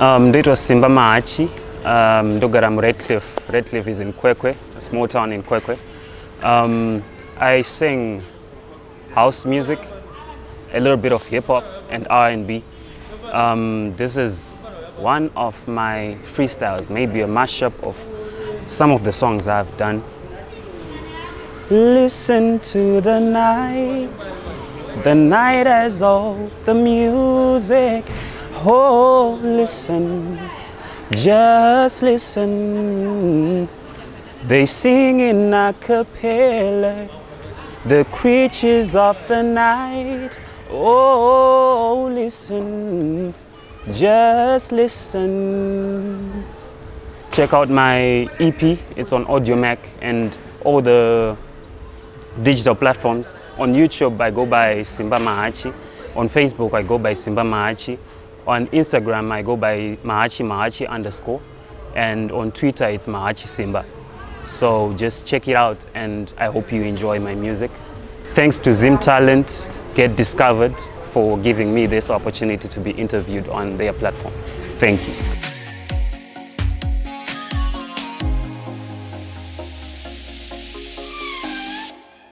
Um, ndaitwa Simba Mahachi. Um, ndogara muRedcliff. Redcliff is in Kwekwe, a small town in Kwekwe. Um, I sing house music, a little bit of hip hop and R&B. Um, this is one of my freestyles, maybe a mashup of some of the songs I've done. Listen to the night, the night has all the music. Oh, listen, just listen. They sing in a cappella, the creatures of the night. Oh, listen, just listen. Check out my EP, it's on Audio and all the digital platforms. On YouTube, I go by Simba Mahachi. On Facebook, I go by Simba Mahachi. On Instagram, I go by Mahachi Mahachi underscore. And on Twitter, it's Mahachi Simba. So just check it out and I hope you enjoy my music. Thanks to ZimTalent, Get Discovered for giving me this opportunity to be interviewed on their platform. Thank you.